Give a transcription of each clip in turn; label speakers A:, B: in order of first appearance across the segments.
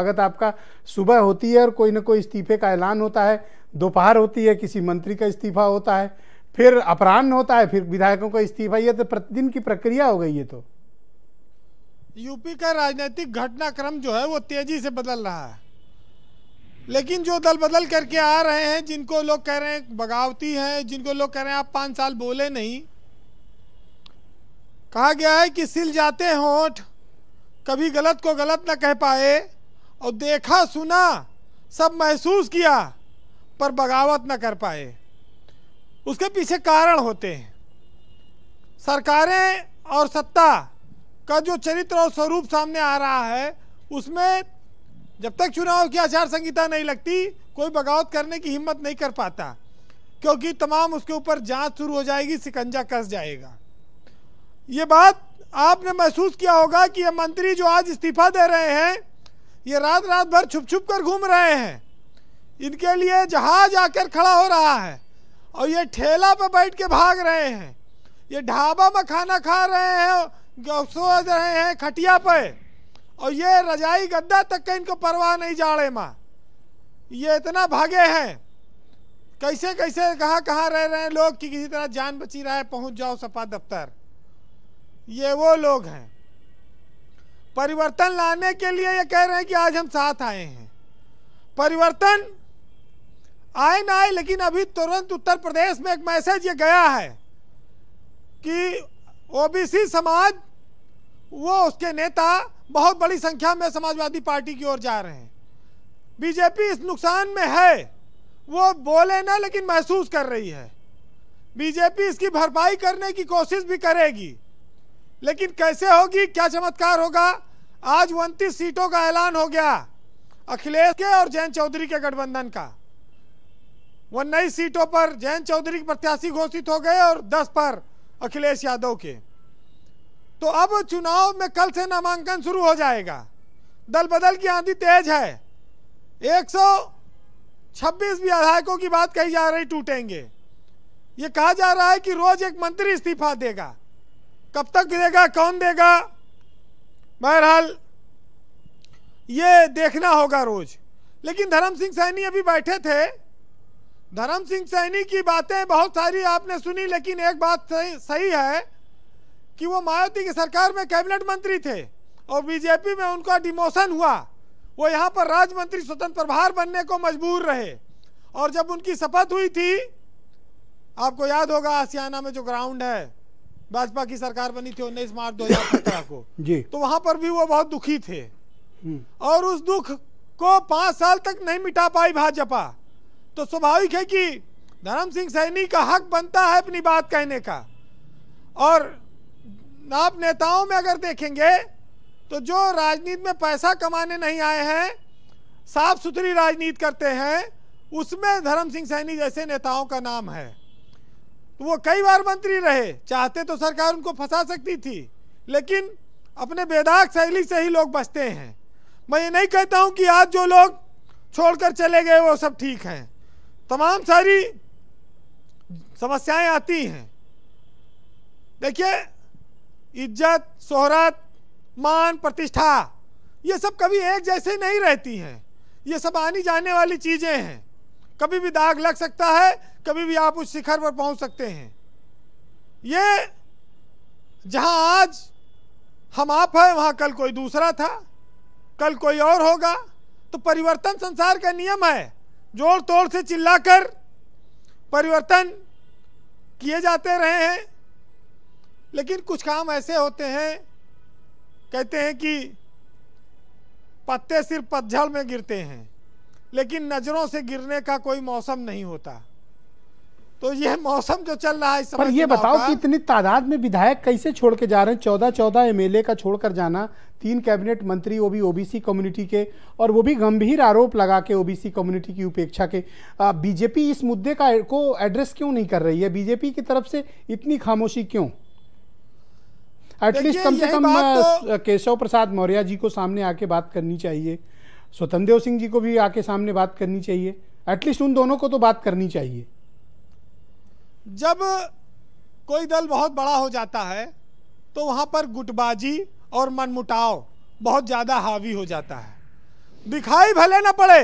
A: स्वागत आपका। सुबह होती है और कोई ना कोई इस्तीफे का ऐलान होता है। दोपहर होती है, किसी मंत्री का इस्तीफा होता है। फिर अपराह्न होता है, फिर विधायकों का इस्तीफा। ये तो प्रतिदिन की प्रक्रिया हो गई है तो।
B: यूपी का राजनीतिक घटनाक्रम जो है, वो तेज़ी से बदल रहा है। लेकिन जो दल बदल करके आ रहे हैं, जिनको लोग कह रहे हैं बगावती हैं, जिनको लोग कह रहे हैं आप पाँच साल बोले नहीं। कहा गया है कि सिल जाते होठ, कभी गलत को गलत ना कह पाए। और देखा, सुना, सब महसूस किया, पर बगावत न कर पाए। उसके पीछे कारण होते हैं। सरकारें और सत्ता का जो चरित्र और स्वरूप सामने आ रहा है, उसमें जब तक चुनाव की आचार संहिता नहीं लगती, कोई बगावत करने की हिम्मत नहीं कर पाता, क्योंकि तमाम उसके ऊपर जाँच शुरू हो जाएगी, सिकंजा कस जाएगा। ये बात आपने महसूस किया होगा कि ये मंत्री जो आज इस्तीफा दे रहे हैं ये रात रात भर छुप छुप कर घूम रहे हैं। इनके लिए जहाज़ आकर खड़ा हो रहा है और ये ठेला पर बैठ के भाग रहे हैं। ये ढाबा में खाना खा रहे हैं सो रहे हैं खटिया पे। और ये रजाई गद्दा तक का इनको परवाह नहीं जाड़े माँ। ये इतना भागे हैं। कैसे कैसे, कहाँ कहाँ रह रहे हैं लोग कि किसी तरह जान बची रहा है, पहुँच जाओ सपा दफ्तर। ये वो लोग हैं। परिवर्तन लाने के लिए ये कह रहे हैं कि आज हम साथ आए हैं। परिवर्तन आए ना आए, लेकिन अभी तुरंत उत्तर प्रदेश में एक मैसेज ये गया है कि ओबीसी समाज, वो उसके नेता बहुत बड़ी संख्या में समाजवादी पार्टी की ओर जा रहे हैं। बीजेपी इस नुकसान में है, वो बोले ना, लेकिन महसूस कर रही है। बीजेपी इसकी भरपाई करने की कोशिश भी करेगी। लेकिन कैसे होगी? क्या चमत्कार होगा? आज उनतीस सीटों का ऐलान हो गया। अखिलेश के और जयंत चौधरी के गठबंधन का। उन्नीस सीटों पर जयंत चौधरी के प्रत्याशी घोषित हो गए और दस पर अखिलेश यादव के। तो अब चुनाव में कल से नामांकन शुरू हो जाएगा। दल बदल की आंधी तेज है। 126 विधायकों की बात कही जा रही, टूटेंगे। ये कहा जा रहा है कि रोज एक मंत्री इस्तीफा देगा। कब तक देगा कौन देगा? बहरहाल ये देखना होगा रोज। लेकिन धर्म सिंह सैनी अभी बैठे थे। धर्म सिंह सैनी की बातें बहुत सारी आपने सुनी लेकिन एक बात सही, है कि वो मायावती की सरकार में कैबिनेट मंत्री थे और बीजेपी में उनका डिमोशन हुआ। वो यहाँ पर राज्य मंत्री स्वतंत्र प्रभार बनने को मजबूर रहे। और जब उनकी शपथ हुई थी आपको याद होगा आसियाना में जो ग्राउंड है भाजपा की सरकार बनी थी उन्नीस मार्च दो हज़ार सत्रह को।
A: जी।
B: तो वहाँ पर भी वो बहुत दुखी थे। और उस दुख को पाँच साल तक नहीं मिटा पाई भाजपा। तो स्वाभाविक है कि धर्म सिंह सैनी का हक बनता है अपनी बात कहने का। और आप नेताओं में अगर देखेंगे तो जो राजनीति में पैसा कमाने नहीं आए हैं साफ़ सुथरी राजनीति करते हैं उसमें धर्म सिंह सैनी जैसे नेताओं का नाम है। तो वो कई बार मंत्री रहे, चाहते तो सरकार उनको फंसा सकती थी, लेकिन अपने बेदाग शैली से ही लोग बचते हैं। मैं ये नहीं कहता हूँ कि आज जो लोग छोड़कर चले गए वो सब ठीक हैं। तमाम सारी समस्याएँ आती हैं। देखिए, इज़्ज़त, शोहरत, मान, प्रतिष्ठा, ये सब कभी एक जैसे नहीं रहती हैं। ये सब आनी जाने वाली चीज़ें हैं। कभी भी दाग लग सकता है, कभी भी आप उस शिखर पर पहुँच सकते हैं। ये जहाँ आज हम आप हैं, वहाँ कल कोई दूसरा था, कल कोई और होगा तो परिवर्तन संसार का नियम है। जोड़ तोड़ से चिल्लाकर परिवर्तन किए जाते रहे हैं। लेकिन कुछ काम ऐसे होते हैं, कहते हैं कि पत्ते सिर्फ़ पतझड़ में गिरते हैं। लेकिन नज़रों से गिरने का कोई मौसम नहीं होता। तो यह मौसम जो चल रहा है
A: पर ये बताओ कि इतनी तादाद में विधायक कैसे छोड़ के जा रहे हैं? चौदह चौदह एमएलए का छोड़कर जाना तीन कैबिनेट मंत्री वो भी ओबीसी कम्युनिटी के और वो भी गंभीर आरोप लगा के ओबीसी कम्युनिटी की उपेक्षा के। बीजेपी इस मुद्दे का को एड्रेस क्यों नहीं कर रही है? बीजेपी की तरफ़ से इतनी खामोशी क्यों? एटलीस्ट कम से कम तो... केशव प्रसाद मौर्य जी को सामने आके बात करनी चाहिए। स्वतंत्र देव सिंह जी को भी आके सामने बात करनी चाहिए। एटलीस्ट उन दोनों को तो बात करनी चाहिए।
B: जब कोई दल बहुत बड़ा हो जाता है तो वहाँ पर गुटबाजी और मनमुटाव बहुत ज़्यादा हावी हो जाता है। दिखाई भले ना पड़े,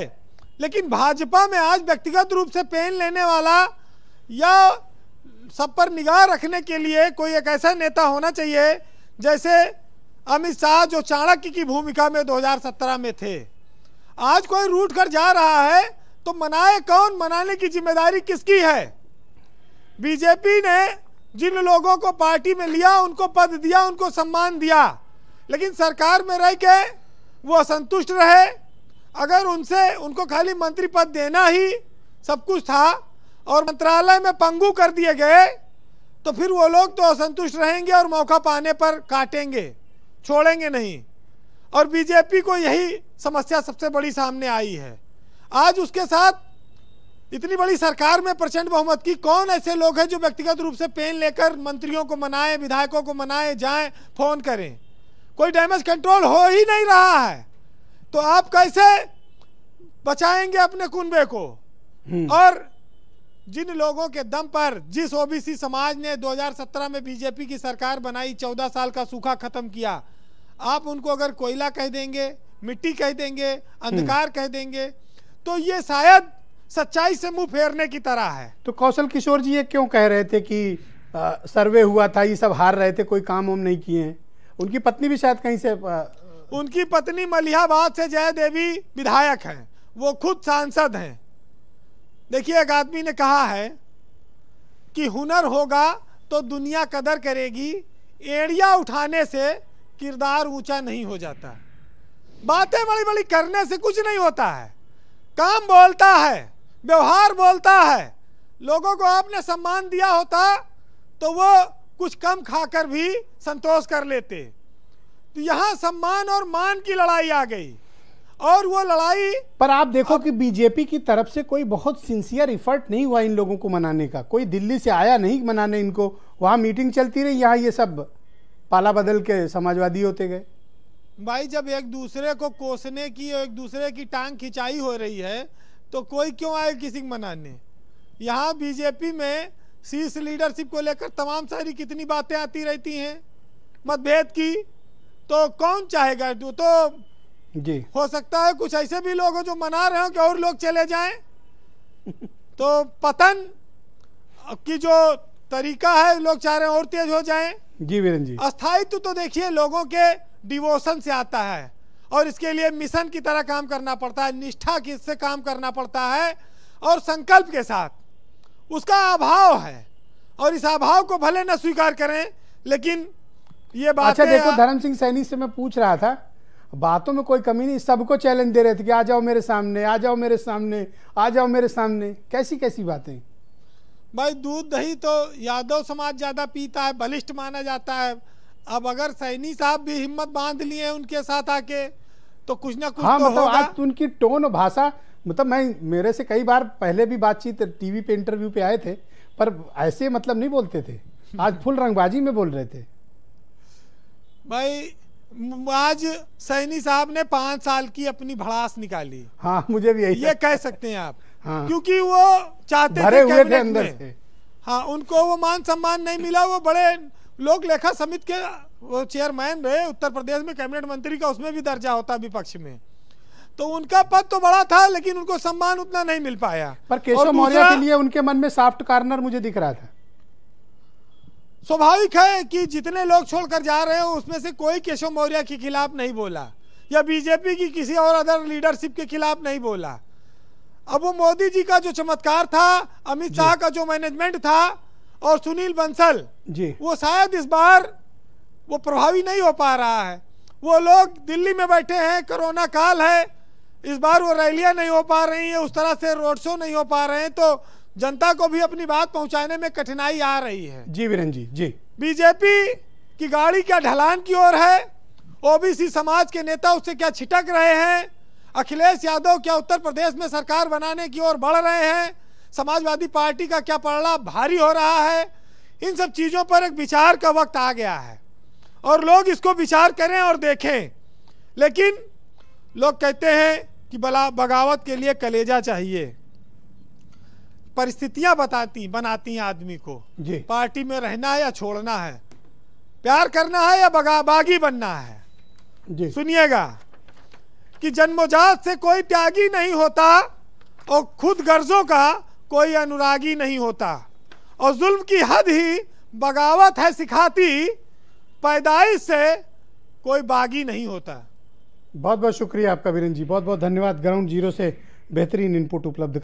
B: लेकिन भाजपा में आज व्यक्तिगत रूप से पेन लेने वाला या सब पर निगाह रखने के लिए कोई एक ऐसा नेता होना चाहिए, जैसे अमित शाह जो चाणक्य की भूमिका में 2017 में थे। आज कोई रूट कर जा रहा है तो मनाए कौन? मनाने की ज़िम्मेदारी किसकी है? बीजेपी ने जिन लोगों को पार्टी में लिया, उनको पद दिया, उनको सम्मान दिया। लेकिन सरकार में रह के वो असंतुष्ट रहे। अगर उनसे, उनको खाली मंत्री पद देना ही सब कुछ था और मंत्रालय में पंगु कर दिए गए तो फिर वो लोग तो असंतुष्ट रहेंगे और मौका पाने पर काटेंगे, छोड़ेंगे नहीं। और बीजेपी को यही समस्या सबसे बड़ी सामने आई है। आज उसके साथ इतनी बड़ी सरकार में प्रचंड बहुमत की कौन ऐसे लोग हैं जो व्यक्तिगत रूप से पेन लेकर मंत्रियों को मनाए विधायकों को मनाए जाएँ फ़ोन करें? कोई डैमेज कंट्रोल हो ही नहीं रहा है। तो आप कैसे बचाएँगे अपने कुनबे को? और जिन लोगों के दम पर जिस ओबीसी समाज ने 2017 में बीजेपी की सरकार बनाई 14 साल का सूखा खत्म किया आप उनको अगर कोयला कह देंगे मिट्टी कह देंगे अंधकार कह देंगे। तो ये शायद सच्चाई से मुँह फेरने की तरह है।
A: तो कौशल किशोर जी ये क्यों कह रहे थे कि आ, सर्वे हुआ था ये सब हार रहे थे कोई काम वाम नहीं किए हैं? उनकी पत्नी भी शायद कहीं से आ,
B: उनकी पत्नी मलिहाबाद से जय देवी विधायक हैं। वो खुद सांसद हैं। देखिए एक आदमी ने कहा है कि हुनर होगा तो दुनिया कदर करेगी एड़िया उठाने से किरदार ऊँचा नहीं हो जाता। बातें बड़ी बड़ी करने से कुछ नहीं होता है। काम बोलता है, व्यवहार बोलता है। लोगों को आपने सम्मान दिया होता तो वो कुछ कम खाकर भी संतोष कर लेते। तो यहाँ सम्मान और मान की लड़ाई आ गई, और वो लड़ाई
A: पर आप देखो कि बीजेपी की तरफ़ से कोई बहुत सिंसियर इफर्ट नहीं हुआ इन लोगों को मनाने का। कोई दिल्ली से आया नहीं मनाने इनको। वहाँ मीटिंग चलती रही, यहाँ ये सब पाला बदल के समाजवादी होते गए।
B: भाई जब एक दूसरे को कोसने की और एक दूसरे की टांग खिंचाई हो रही है तो कोई क्यों आए किसी को मनाने? यहाँ बीजेपी में शीर्ष लीडरशिप को लेकर तमाम सारी कितनी बातें आती रहती हैं? मतभेद की? तो कौन चाहेगा? तो, तो
A: जी।
B: हो सकता है कुछ ऐसे भी लोग हो जो मना रहे हो कि और लोग चले जाएँ। तो पतन की जो तरीका है लोग चाह रहे हैं और तेज हो जाएँ।
A: जी वीरेन जी।
B: अस्थायित्व तो देखिए लोगों के डिवोशन से आता है और इसके लिए मिशन की तरह काम करना पड़ता है निष्ठा की से काम करना पड़ता है और संकल्प के साथ। उसका अभाव है और इस अभाव को भले न स्वीकार करें लेकिन ये बात
A: अच्छा देखो धर्म सिंह सैनी से मैं पूछ रहा था बातों में कोई कमी नहीं सबको चैलेंज दे रहे थे कि आ जाओ मेरे सामने आ जाओ मेरे सामने आ जाओ मेरे सामने कैसी कैसी बातें?
B: भाई दूध दही तो यादव समाज ज़्यादा पीता है बलिष्ठ माना जाता है। अब अगर सैनी साहब भी हिम्मत बाँध लिए उनके साथ आके तो कुछ ना कुछ
A: हाँ
B: तो
A: मतलब आज तो उनकी टोन भाषा मतलब मैं मेरे से कई बार पहले भी बातचीत टीवी पे इंटरव्यू पे आए थे पर ऐसे मतलब नहीं बोलते थे। आज फुल रंगबाजी में बोल रहे थे।
B: भाई आज सैनी साहब ने पाँच साल की अपनी भड़ास निकाली।
A: हाँ मुझे भी यही
B: ये कह सकते हैं आप।
A: हाँ।
B: क्योंकि वो चाहते
A: भरे हुए थे अंदर से।
B: हाँ उनको वो मान सम्मान नहीं मिला वो बड़े लोक लेखा समिति के वो चेयरमैन रहे उत्तर प्रदेश में कैबिनेट मंत्री का उसमें भी दर्जा होता विपक्ष में। तो उनका पद तो बड़ा था लेकिन उनको सम्मान उतना नहीं मिल पाया।
A: पर केशव मौर्य के लिए उनके मन में सॉफ्ट कार्नर मुझे दिख रहा था।
B: स्वाभाविक है कि जितने लोग छोड़कर जा रहे हैं उसमें से कोई केशव मौर्य के खिलाफ नहीं बोला या बीजेपी की किसी और अदर लीडरशिप के खिलाफ नहीं बोला। अब वो मोदी जी का जो चमत्कार था अमित शाह का जो मैनेजमेंट था और सुनील बंसल
A: जी।
B: वो शायद इस बार वो प्रभावी नहीं हो पा रहा है। वो लोग दिल्ली में बैठे हैं कोरोना काल है इस बार वो रैलियाँ नहीं हो पा रही है उस तरह से रोड शो नहीं हो पा रहे हैं तो जनता को भी अपनी बात पहुँचाने में कठिनाई आ रही है।
A: जी वीरेन जी जी।
B: बीजेपी की गाड़ी क्या ढलान की ओर है? ओबीसी समाज के नेता उससे क्या छिटक रहे हैं? अखिलेश यादव क्या उत्तर प्रदेश में सरकार बनाने की ओर बढ़ रहे हैं? समाजवादी पार्टी का क्या पड़ला भारी हो रहा है? इन सब चीज़ों पर एक विचार का वक्त आ गया है। और लोग इसको विचार करें और देखें। लेकिन लोग कहते हैं कि बला बगावत के लिए कलेजा चाहिए। परिस्थितियाँ बताती बनाती हैं आदमी को।
A: जी।
B: पार्टी में रहना है या छोड़ना है? प्यार करना है या बगा बागी बनना है?
A: जी।
B: सुनिएगा। कि जन्मोजात से कोई त्यागी नहीं होता और खुद गर्जों का कोई अनुरागी नहीं होता। और जुल्म की हद ही बगावत है सिखाती, पैदाइश से कोई बागी नहीं होता।
A: बहुत बहुत शुक्रिया आपका वीरन जी। बहुत बहुत धन्यवाद। ग्राउंड ज़ीरो से बेहतरीन इनपुट उपलब्ध